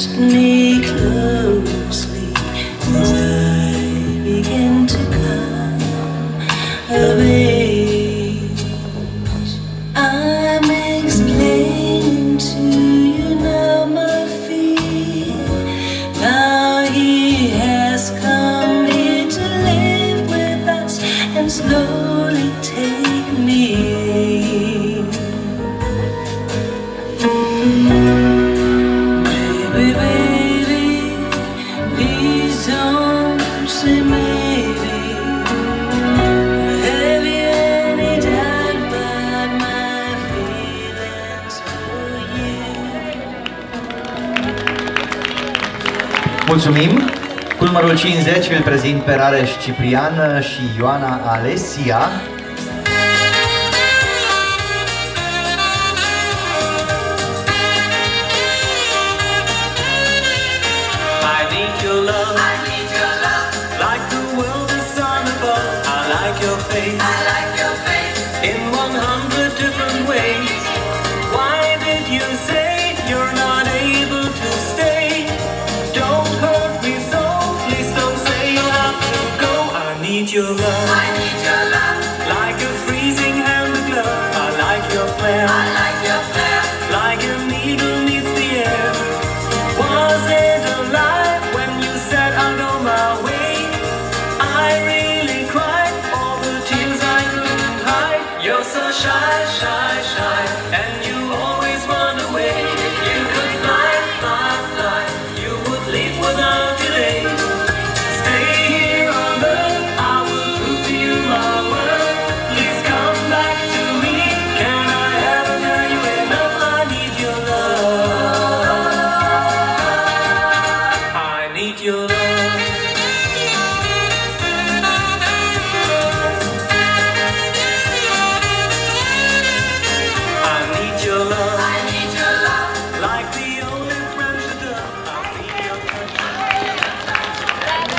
ask me Mulțumim! Cu numărul 50 îl prezint pe Rareș Ciprian și Ioana Alessia.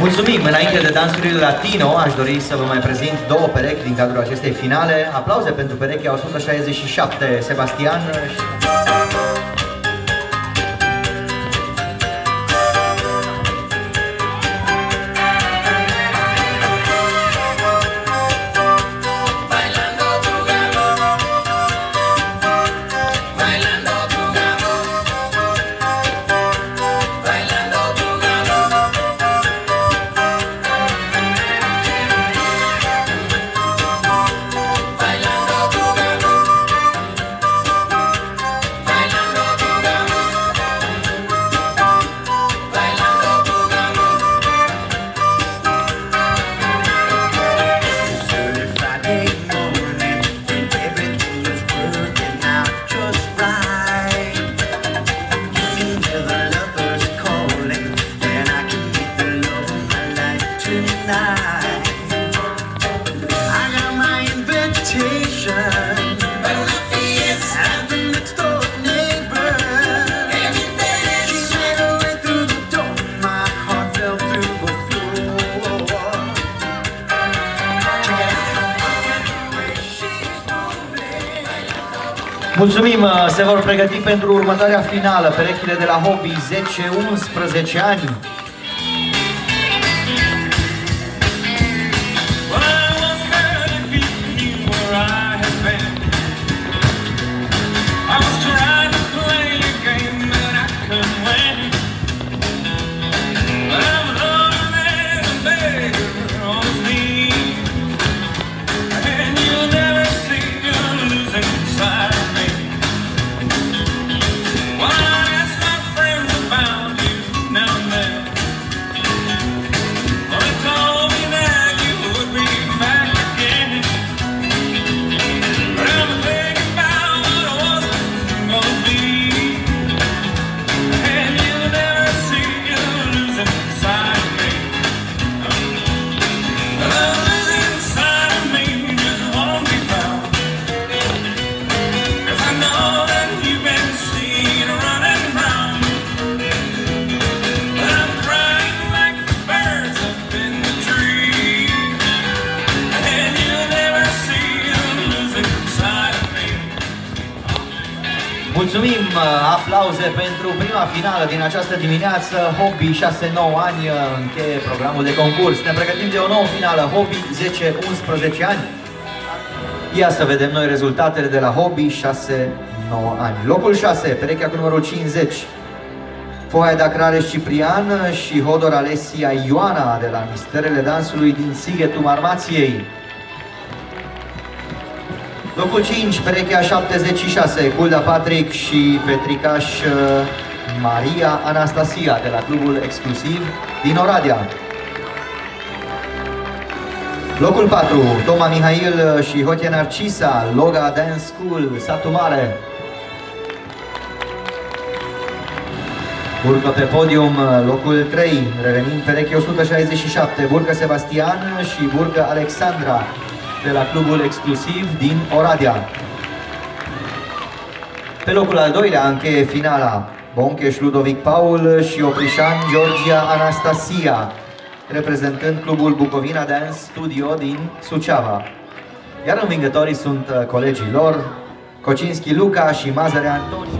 Mulțumim! Înainte de dansurile latino, aș dori să vă mai prezint două perechi din cadrul acestei finale. Aplauze pentru perechea 167, Sebastian și... Mulțumim, uh, se vor pregăti pentru următoarea finală, perechile de la Hobby 10-11 ani. Uh, aplauze pentru prima finală din această dimineață. Hobby 6-9 ani uh, încheie programul de concurs. Ne pregătim de o nouă finală, Hobby 10-11 ani. Ia să vedem noi rezultatele de la Hobby 6-9 ani. Locul 6, perechea cu numărul 50. Foaia de Acrares Ciprian uh, și Hodor Alessia Ioana de la Misterele Dansului din Sighetul Marmației. Locul 5, perechea 76, Culda Patrick și Petricaș uh, Maria Anastasia de la clubul exclusiv din Oradea. Locul 4, Toma Mihail și Hotia Narcisa, Loga Dance School, Satu Mare. Urcă pe podium locul 3, revenind pereche 167, Burcă Sebastian și Burcă Alexandra de la clubul exclusiv din Oradea. Pe locul al doilea încheie finala Boncheș Ludovic Paul și Oprișan Georgia Anastasia, reprezentând clubul Bucovina Dance Studio din Suceava. Iar învingătorii sunt uh, colegii lor, Kocinski Luca și Mazăre Antoni.